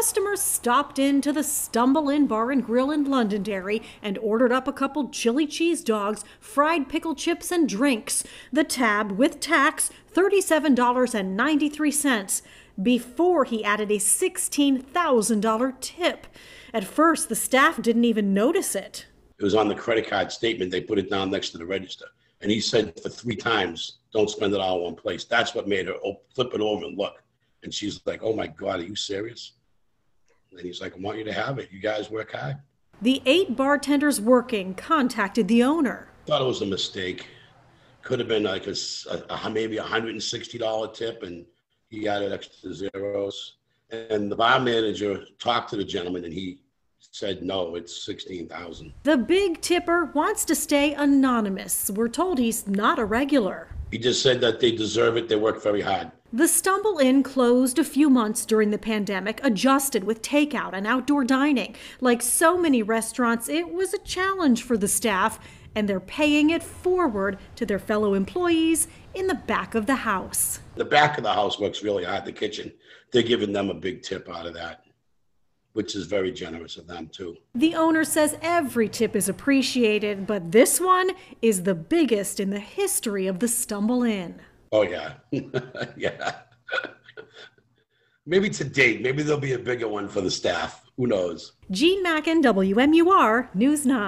customers stopped into the Stumble Inn Bar and Grill in Londonderry and ordered up a couple chili cheese dogs, fried pickle chips, and drinks. The tab with tax, $37.93, before he added a $16,000 tip. At first, the staff didn't even notice it. It was on the credit card statement. They put it down next to the register. And he said for three times, don't spend it all in one place. That's what made her flip it over and look. And she's like, oh my God, are you serious? And he's like, I want you to have it. You guys work hard. The eight bartenders working contacted the owner. Thought it was a mistake. Could have been like a maybe a hundred and sixty dollar tip, and he added extra zeros. And the bar manager talked to the gentleman, and he said, no, it's sixteen thousand. The big tipper wants to stay anonymous. We're told he's not a regular. He just said that they deserve it. They work very hard. The Stumble Inn closed a few months during the pandemic, adjusted with takeout and outdoor dining. Like so many restaurants, it was a challenge for the staff, and they're paying it forward to their fellow employees in the back of the house. The back of the house works really hard. The kitchen, they're giving them a big tip out of that, which is very generous of them too. The owner says every tip is appreciated, but this one is the biggest in the history of the Stumble Inn. Oh yeah, yeah. maybe to date, maybe there'll be a bigger one for the staff. Who knows? Jean Mackin, WMUR News 9.